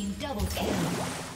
Team double kill.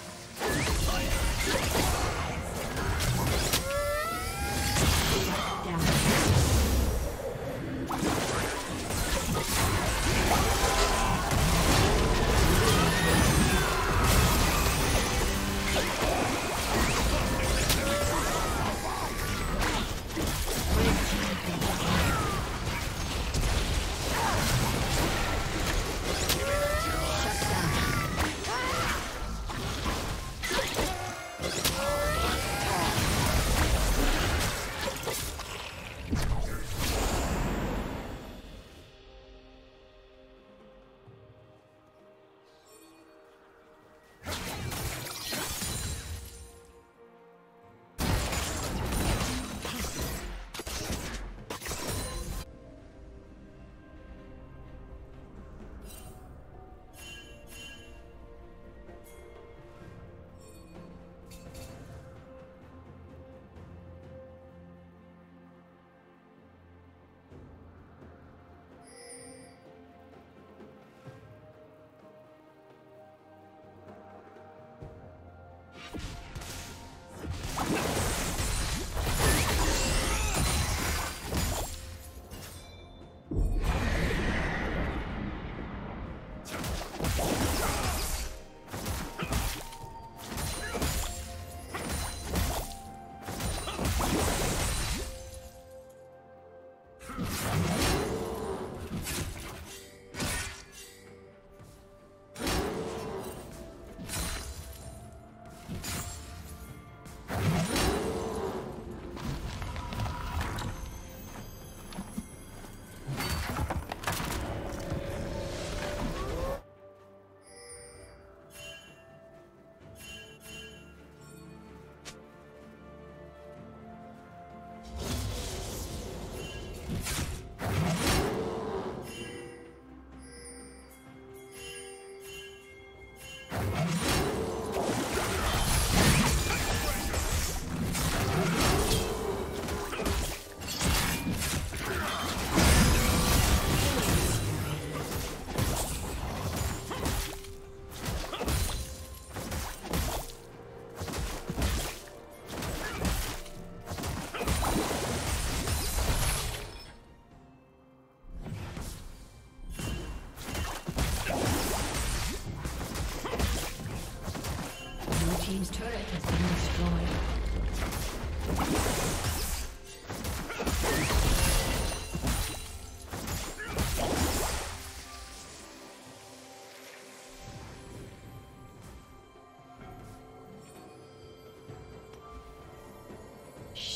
you